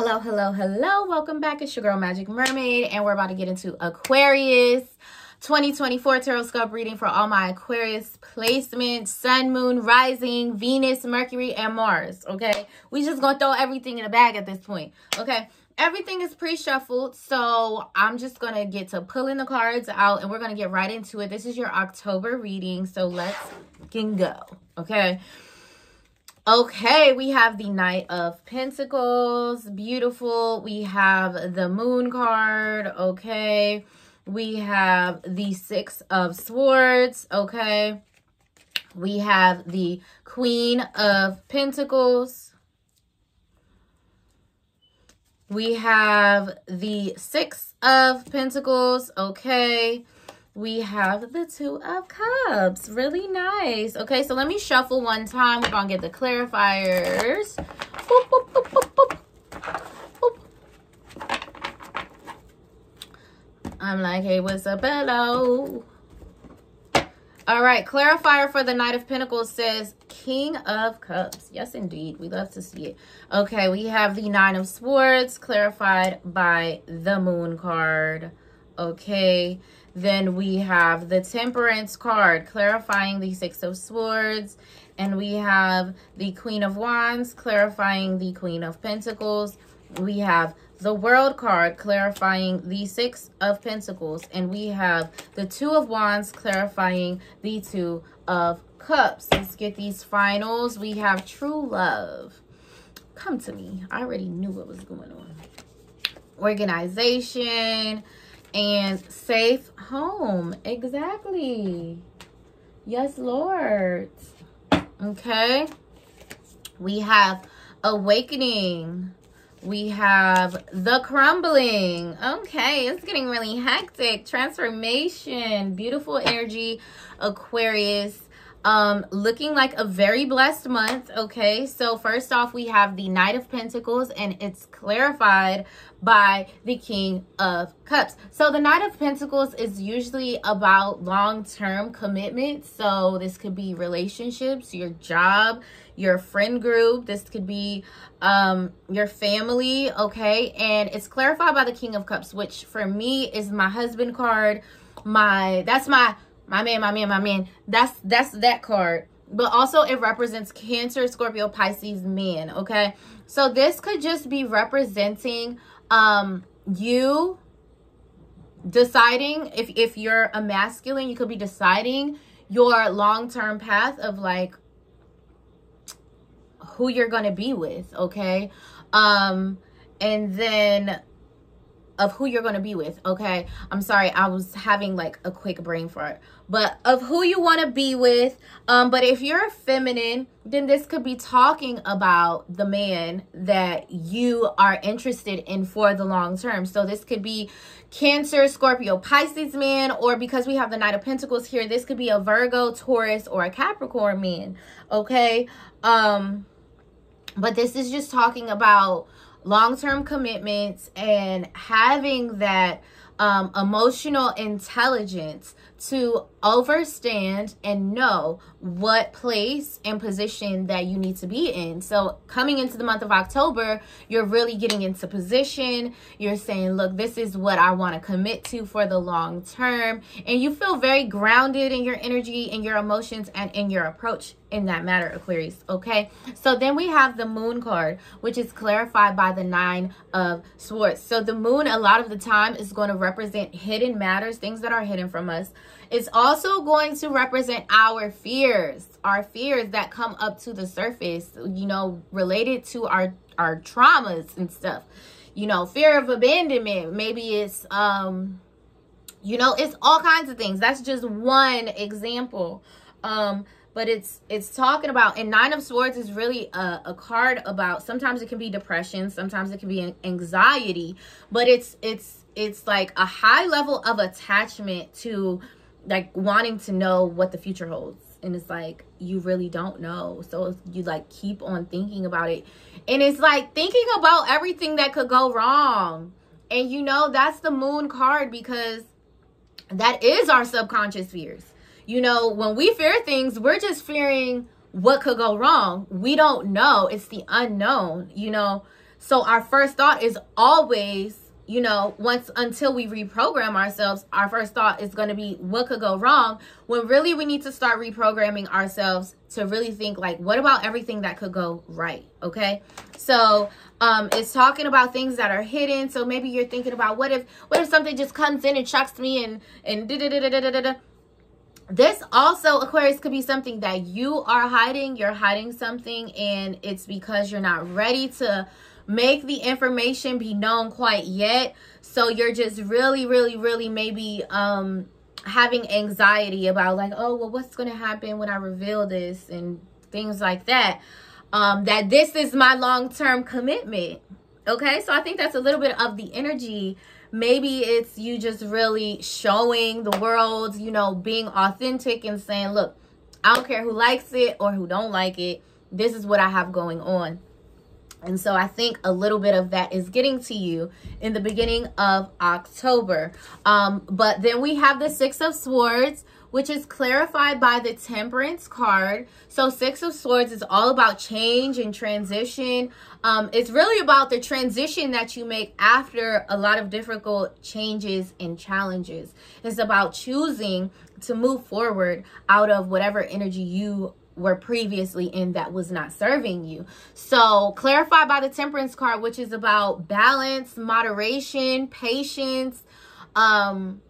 Hello, hello, hello. Welcome back. It's your girl Magic Mermaid, and we're about to get into Aquarius 2024 tarot scope reading for all my Aquarius placements, Sun, Moon, Rising, Venus, Mercury, and Mars. Okay, we just gonna throw everything in a bag at this point. Okay, everything is pre-shuffled, so I'm just gonna get to pulling the cards out, and we're gonna get right into it. This is your October reading, so let's get go. Okay. Okay, we have the Knight of Pentacles. Beautiful. We have the Moon card. Okay. We have the Six of Swords. Okay. We have the Queen of Pentacles. We have the Six of Pentacles. Okay we have the two of cups. Really nice. Okay so let me shuffle one time. We're gonna get the clarifiers. Boop, boop, boop, i'm like hey what's up hello? All right clarifier for the knight of pentacles says king of cups. Yes indeed. We love to see it. Okay we have the nine of swords clarified by the moon card. Okay then we have the Temperance card, clarifying the Six of Swords. And we have the Queen of Wands, clarifying the Queen of Pentacles. We have the World card, clarifying the Six of Pentacles. And we have the Two of Wands, clarifying the Two of Cups. Let's get these finals. We have True Love. Come to me. I already knew what was going on. Organization and safe home. Exactly. Yes, Lord. Okay. We have awakening. We have the crumbling. Okay, it's getting really hectic. Transformation. Beautiful energy. Aquarius um looking like a very blessed month okay? So first off we have the knight of pentacles and it's clarified by the king of cups. So the knight of pentacles is usually about long-term commitment. So this could be relationships your job your friend group. This could be um your family okay? And it's clarified by the king of cups which for me is my husband card my that's my my man, my man, my man. That's that's that card. But also it represents Cancer, Scorpio, Pisces, man, okay? So this could just be representing um you deciding if if you're a masculine, you could be deciding your long-term path of like who you're going to be with, okay? Um and then of who you're going to be with, okay? I'm sorry, I was having like a quick brain fart. But of who you want to be with. Um, but if you're a feminine, then this could be talking about the man that you are interested in for the long term. So this could be Cancer, Scorpio, Pisces man, or because we have the Knight of Pentacles here, this could be a Virgo, Taurus, or a Capricorn man, okay? Um, but this is just talking about long-term commitments and having that um, emotional intelligence to understand and know what place and position that you need to be in. So, coming into the month of October, you're really getting into position. You're saying, Look, this is what I want to commit to for the long term. And you feel very grounded in your energy and your emotions and in your approach in that matter, Aquarius. Okay. So, then we have the moon card, which is clarified by the nine of swords. So, the moon, a lot of the time, is going to represent hidden matters, things that are hidden from us it's also going to represent our fears, our fears that come up to the surface, you know, related to our our traumas and stuff. You know, fear of abandonment, maybe it's um you know, it's all kinds of things. That's just one example. Um but it's it's talking about and nine of swords is really a, a card about sometimes it can be depression sometimes it can be anxiety but it's it's it's like a high level of attachment to like wanting to know what the future holds. And it's like you really don't know. So you like keep on thinking about it. And it's like thinking about everything that could go wrong. And you know that's the moon card because that is our subconscious fears. You know when we fear things we're just fearing what could go wrong. We don't know. It's the unknown you know? So our first thought is always you know, once until we reprogram ourselves, our first thought is going to be what could go wrong when really we need to start reprogramming ourselves to really think like what about everything that could go right, okay? So, um it's talking about things that are hidden. So maybe you're thinking about what if what if something just comes in and shocks me and and da da da da da da this also aquarius could be something that you are hiding you're hiding something and it's because you're not ready to make the information be known quite yet. So you're just really really really maybe um having anxiety about like oh well what's going to happen when i reveal this and things like that. Um that this is my long-term commitment. Okay? So i think that's a little bit of the energy. Maybe it's you just really showing the world you know being authentic and saying look i don't care who likes it or who don't like it. This is what i have going on and so I think a little bit of that is getting to you in the beginning of October. Um, but then we have the Six of Swords, which is clarified by the Temperance card. So Six of Swords is all about change and transition. Um, it's really about the transition that you make after a lot of difficult changes and challenges. It's about choosing to move forward out of whatever energy you were previously in that was not serving you. So clarify by the temperance card, which is about balance, moderation, patience, um,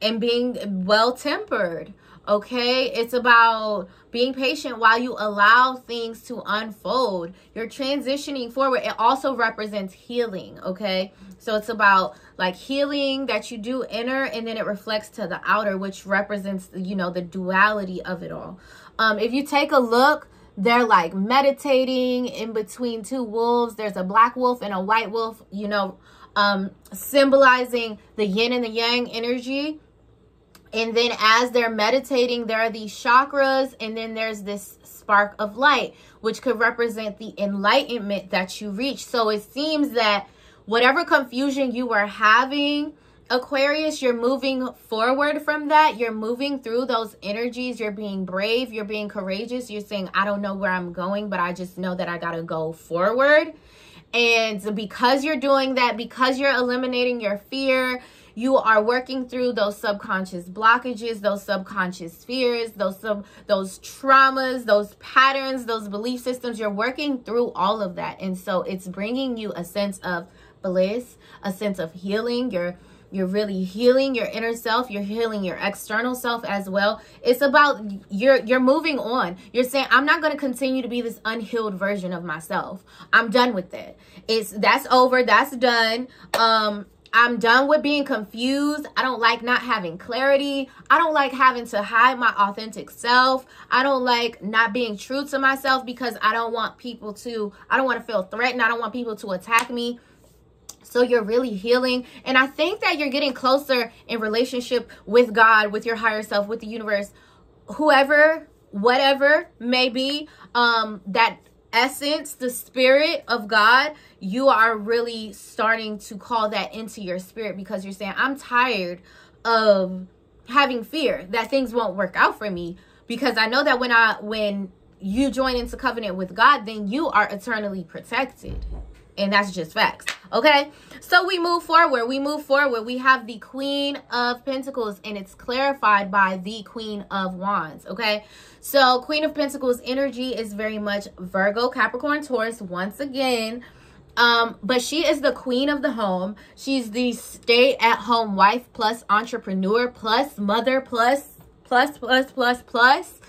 and being well tempered. Okay, it's about being patient while you allow things to unfold. You're transitioning forward. It also represents healing. Okay, so it's about like healing that you do inner and then it reflects to the outer, which represents, you know, the duality of it all. Um, if you take a look, they're like meditating in between two wolves. There's a black wolf and a white wolf, you know, um, symbolizing the yin and the yang energy. And then as they're meditating, there are these chakras, and then there's this spark of light, which could represent the enlightenment that you reach. So it seems that whatever confusion you were having, Aquarius, you're moving forward from that. You're moving through those energies. You're being brave. You're being courageous. You're saying, I don't know where I'm going, but I just know that I got to go forward. And because you're doing that, because you're eliminating your fear, you are working through those subconscious blockages, those subconscious fears, those sub those traumas, those patterns, those belief systems. You're working through all of that. And so it's bringing you a sense of bliss, a sense of healing. You're you're really healing your inner self you're healing your external self as well it's about you're you're moving on you're saying i'm not going to continue to be this unhealed version of myself i'm done with it it's that's over that's done um I'm done with being confused. I don't like not having clarity. I don't like having to hide my authentic self. I don't like not being true to myself because I don't want people to, I don't want to feel threatened. I don't want people to attack me. So you're really healing. And I think that you're getting closer in relationship with God, with your higher self, with the universe, whoever, whatever may be, um, that essence, the spirit of God, you are really starting to call that into your spirit because you're saying, I'm tired of having fear that things won't work out for me. Because I know that when I when you join into covenant with God, then you are eternally protected and that's just facts okay? So we move forward we move forward. We have the queen of pentacles and it's clarified by the queen of wands okay? So queen of pentacles energy is very much virgo capricorn taurus once again. Um but she is the queen of the home. She's the stay at home wife plus entrepreneur plus mother plus plus plus plus plus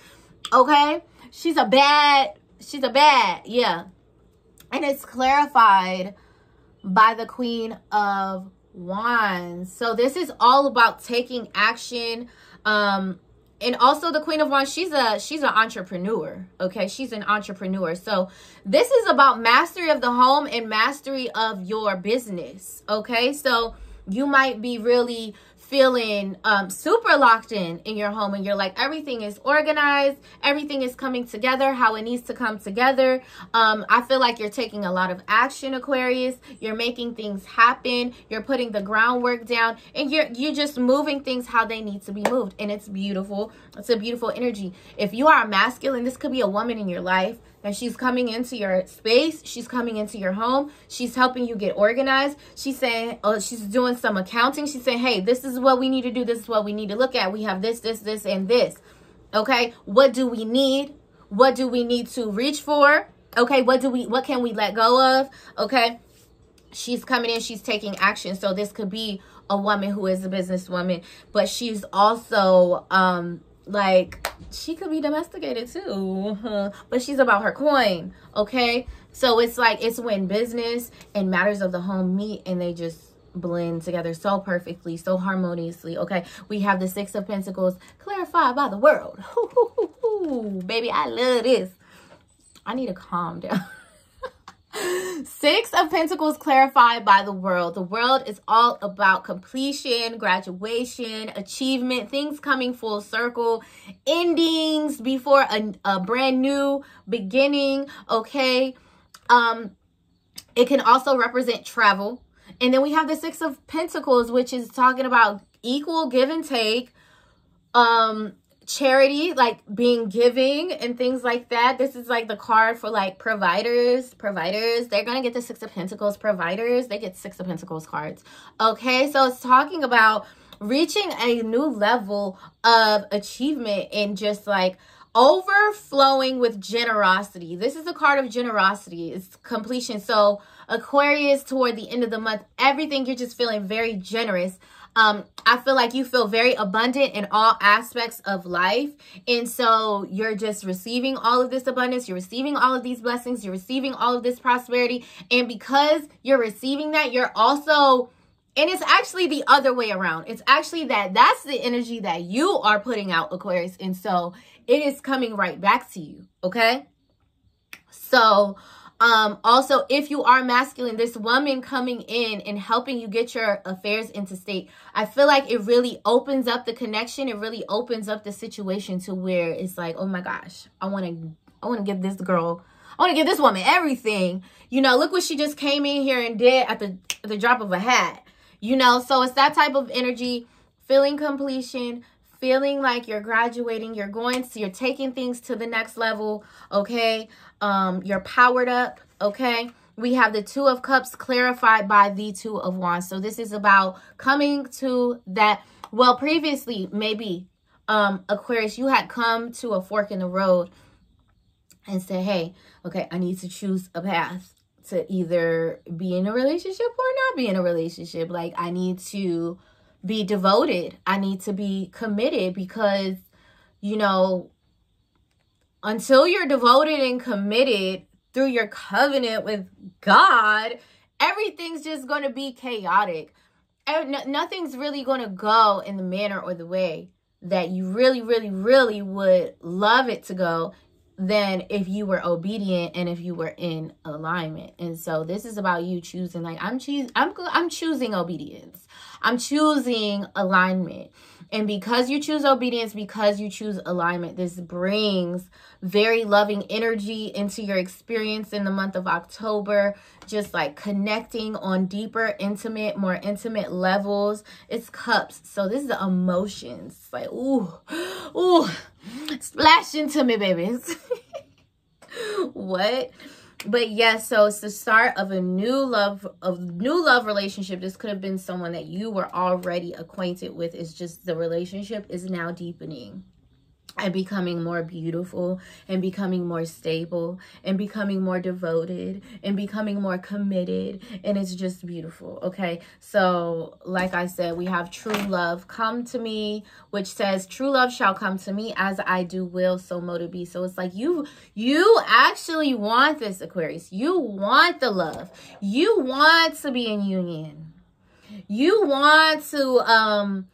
okay? She's a bad she's a bad yeah and it's clarified by the Queen of Wands. So this is all about taking action. Um, and also the Queen of Wands, she's a she's an entrepreneur. Okay, she's an entrepreneur. So this is about mastery of the home and mastery of your business. Okay, so you might be really feeling um, super locked in in your home and you're like everything is organized everything is coming together how it needs to come together. Um, i feel like you're taking a lot of action aquarius. You're making things happen. You're putting the groundwork down. And you're you're just moving things how they need to be moved. And it's beautiful. It's a beautiful energy. If you are a masculine this could be a woman in your life that she's coming into your space. She's coming into your home. She's helping you get organized. She's saying, oh, she's doing some accounting. She's saying, hey, this is what we need to do. This is what we need to look at. We have this, this, this, and this. Okay. What do we need? What do we need to reach for? Okay. What do we, what can we let go of? Okay. She's coming in. She's taking action. So this could be a woman who is a businesswoman, but she's also, um, like she could be domesticated too but she's about her coin okay? So it's like it's when business and matters of the home meet and they just blend together so perfectly so harmoniously okay? We have the six of pentacles clarified by the world. Baby i love this. I need to calm down Six of Pentacles clarified by the world. The world is all about completion, graduation, achievement, things coming full circle, endings before a, a brand new beginning, okay? Um, it can also represent travel. And then we have the Six of Pentacles, which is talking about equal give and take, um, charity, like being giving and things like that. This is like the card for like providers. Providers, they're going to get the Six of Pentacles. Providers, they get Six of Pentacles cards. Okay, so it's talking about reaching a new level of achievement and just like overflowing with generosity. This is a card of generosity. It's completion. So Aquarius toward the end of the month, everything you're just feeling very generous um, I feel like you feel very abundant in all aspects of life. And so you're just receiving all of this abundance. You're receiving all of these blessings. You're receiving all of this prosperity. And because you're receiving that, you're also, and it's actually the other way around. It's actually that that's the energy that you are putting out, Aquarius. And so it is coming right back to you. Okay. So, um, also, if you are masculine, this woman coming in and helping you get your affairs into state, I feel like it really opens up the connection. It really opens up the situation to where it's like, oh my gosh, I want to, I want to give this girl, I want to give this woman everything. You know, look what she just came in here and did at the, at the drop of a hat. You know, so it's that type of energy, feeling completion, feeling like you're graduating, you're going to, you're taking things to the next level, okay? Um, you're powered up, okay? We have the Two of Cups clarified by the Two of Wands. So this is about coming to that, well, previously, maybe, um, Aquarius, you had come to a fork in the road and said, hey, okay, I need to choose a path to either be in a relationship or not be in a relationship. Like, I need to be devoted. I need to be committed because, you know, until you're devoted and committed through your covenant with God, everything's just going to be chaotic. Nothing's really going to go in the manner or the way that you really, really, really would love it to go than if you were obedient and if you were in alignment. And so this is about you choosing like I'm choosing I'm I'm choosing obedience. I'm choosing alignment. And because you choose obedience, because you choose alignment, this brings very loving energy into your experience in the month of October. Just like connecting on deeper, intimate, more intimate levels. It's cups. So this is the emotions. like, ooh, ooh, splash into me, babies. what? but yes so it's the start of a new love of new love relationship this could have been someone that you were already acquainted with it's just the relationship is now deepening and becoming more beautiful and becoming more stable and becoming more devoted and becoming more committed. And it's just beautiful okay? So like i said we have true love. Come to me which says true love shall come to me as i do will so mote it be. So it's like you you actually want this aquarius. You want the love. You want to be in union you want to um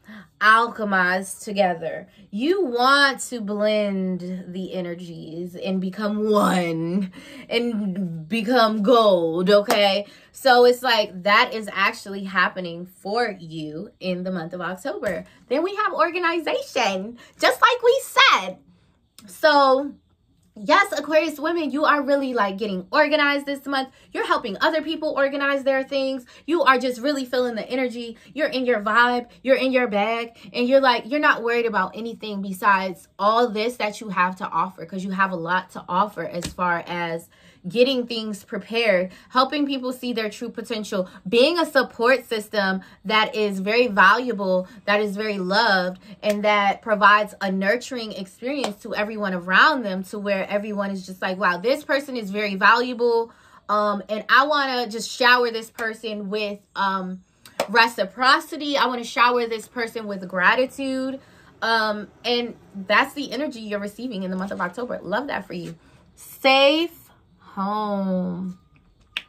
alchemize together. You want to blend the energies and become one and become gold, okay? So it's like that is actually happening for you in the month of October. Then we have organization, just like we said. So yes, Aquarius women, you are really like getting organized this month. You're helping other people organize their things. You are just really feeling the energy. You're in your vibe, you're in your bag, and you're like, you're not worried about anything besides all this that you have to offer because you have a lot to offer as far as getting things prepared, helping people see their true potential, being a support system that is very valuable, that is very loved, and that provides a nurturing experience to everyone around them to where everyone is just like, wow, this person is very valuable. Um, and I want to just shower this person with um, reciprocity. I want to shower this person with gratitude. Um, and that's the energy you're receiving in the month of October. Love that for you. Safe home.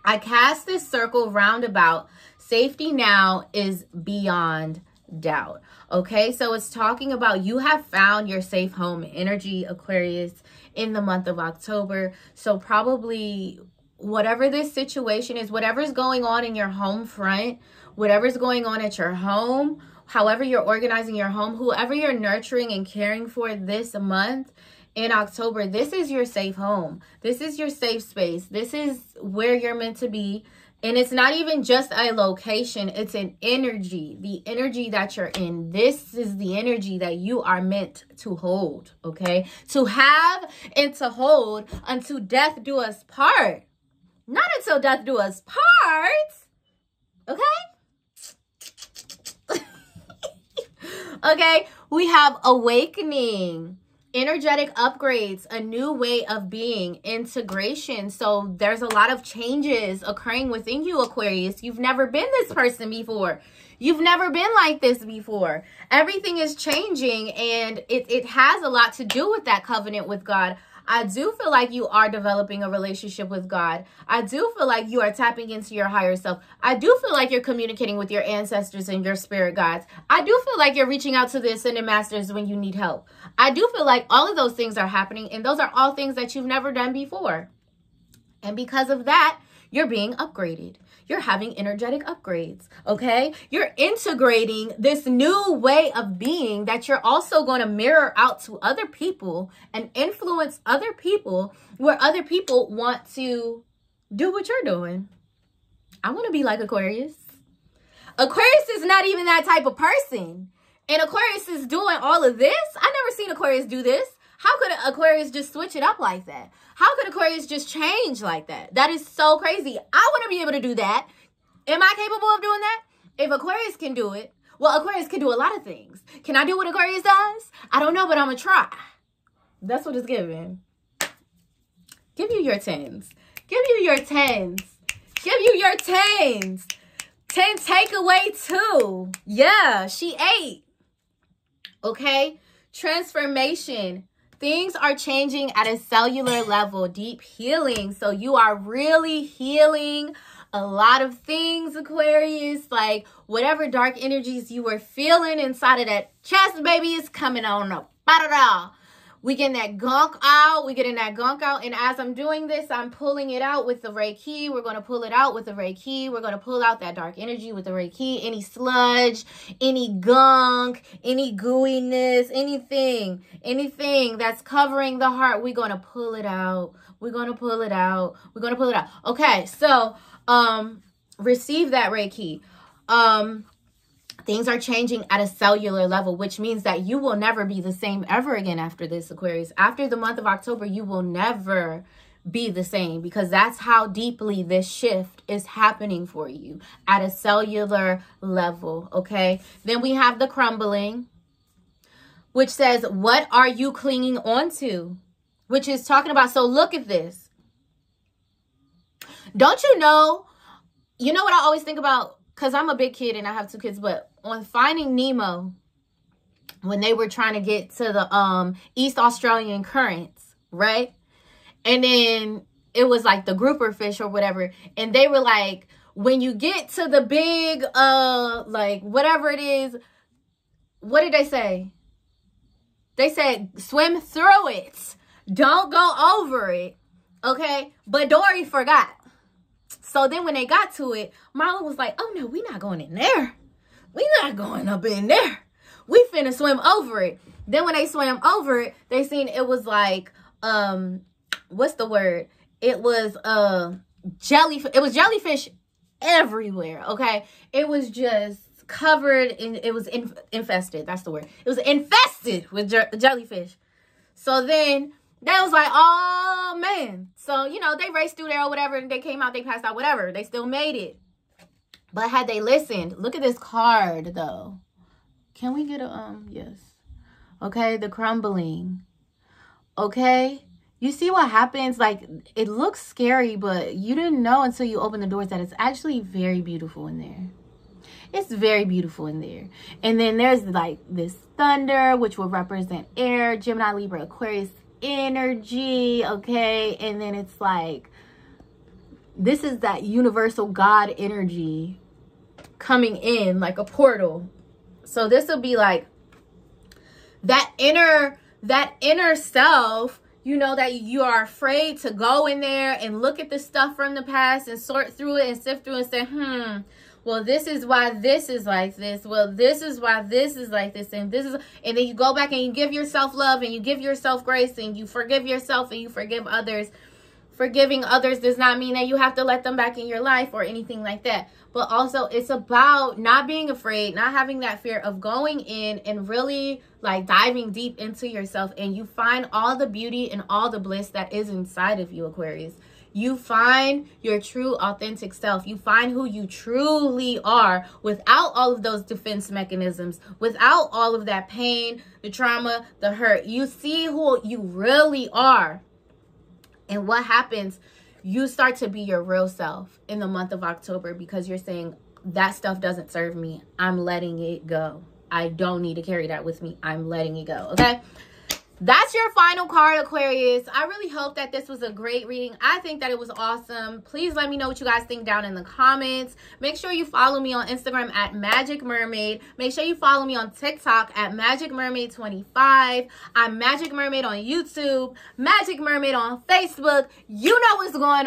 I cast this circle roundabout. Safety now is beyond doubt. Okay, so it's talking about you have found your safe home energy, Aquarius, in the month of October. So probably whatever this situation is, whatever's going on in your home front, whatever's going on at your home, however you're organizing your home, whoever you're nurturing and caring for this month, in October, this is your safe home. This is your safe space. This is where you're meant to be. And it's not even just a location, it's an energy. The energy that you're in. This is the energy that you are meant to hold, okay? To have and to hold until death do us part. Not until death do us part, okay? okay, we have awakening energetic upgrades, a new way of being, integration. So there's a lot of changes occurring within you, Aquarius. You've never been this person before. You've never been like this before. Everything is changing and it, it has a lot to do with that covenant with God. I do feel like you are developing a relationship with God. I do feel like you are tapping into your higher self. I do feel like you're communicating with your ancestors and your spirit guides. I do feel like you're reaching out to the ascended masters when you need help. I do feel like all of those things are happening, and those are all things that you've never done before. And because of that, you're being upgraded. You're having energetic upgrades, okay? You're integrating this new way of being that you're also going to mirror out to other people and influence other people where other people want to do what you're doing. I want to be like Aquarius. Aquarius is not even that type of person. And Aquarius is doing all of this. I never seen Aquarius do this. How could Aquarius just switch it up like that? How could Aquarius just change like that? That is so crazy. I want to be able to do that. Am I capable of doing that? If Aquarius can do it, well, Aquarius can do a lot of things. Can I do what Aquarius does? I don't know, but I'm going to try. That's what it's giving. Give you your tens. Give you your tens. Give you your tens. 10 takeaway two. Yeah, she ate. Okay? Transformation. Things are changing at a cellular level, deep healing. So you are really healing a lot of things, Aquarius. Like whatever dark energies you were feeling inside of that chest, baby, is coming on up. We getting that gunk out. We getting that gunk out. And as I'm doing this, I'm pulling it out with the Reiki. We're going to pull it out with the Reiki. We're going to pull out that dark energy with the Reiki. Any sludge, any gunk, any gooiness, anything, anything that's covering the heart, we're going to pull it out. We're going to pull it out. We're going to pull it out. Okay, so um receive that Reiki. Um Things are changing at a cellular level, which means that you will never be the same ever again after this, Aquarius. After the month of October, you will never be the same because that's how deeply this shift is happening for you at a cellular level, okay? Then we have the crumbling, which says, What are you clinging onto? Which is talking about, so look at this. Don't you know? You know what I always think about? Because I'm a big kid and I have two kids, but on Finding Nemo, when they were trying to get to the um East Australian currents, right? And then it was like the grouper fish or whatever, and they were like, when you get to the big uh like whatever it is, what did they say? They said swim through it. Don't go over it. Okay? But Dory forgot. So then when they got to it, Marlin was like, oh no, we're not going in there we not going up in there. We finna swim over it. Then when they swam over it, they seen it was like um what's the word? It was uh jelly it was jellyfish everywhere, okay? It was just covered in it was in, infested, that's the word. It was infested with jellyfish. So then they was like, oh man. So, you know, they raced through there or whatever and they came out, they passed out, whatever. They still made it. But had they listened, look at this card though. Can we get a um yes. Okay, the crumbling. Okay? You see what happens? Like it looks scary, but you didn't know until you open the doors that it's actually very beautiful in there. It's very beautiful in there. And then there's like this thunder, which will represent air, Gemini, Libra, Aquarius energy, okay? And then it's like this is that universal God energy coming in like a portal. So this will be like that inner that inner self you know that you are afraid to go in there and look at the stuff from the past and sort through it and sift through and say hmm well this is why this is like this. Well this is why this is like this. And this is and then you go back and you give yourself love and you give yourself grace and you forgive yourself and you forgive others. Forgiving others does not mean that you have to let them back in your life or anything like that. But also it's about not being afraid not having that fear of going in and really like diving deep into yourself. And you find all the beauty and all the bliss that is inside of you aquarius you find your true authentic self you find who you truly are without all of those defense mechanisms without all of that pain the trauma the hurt you see who you really are and what happens? You start to be your real self in the month of October because you're saying, that stuff doesn't serve me. I'm letting it go. I don't need to carry that with me. I'm letting it go. Okay that's your final card aquarius. I really hope that this was a great reading. I think that it was awesome. Please let me know what you guys think down in the comments. Make sure you follow me on instagram at magic mermaid. Make sure you follow me on tiktok at magic mermaid 25 i'm magic mermaid on youtube magic mermaid on facebook. You know what's going on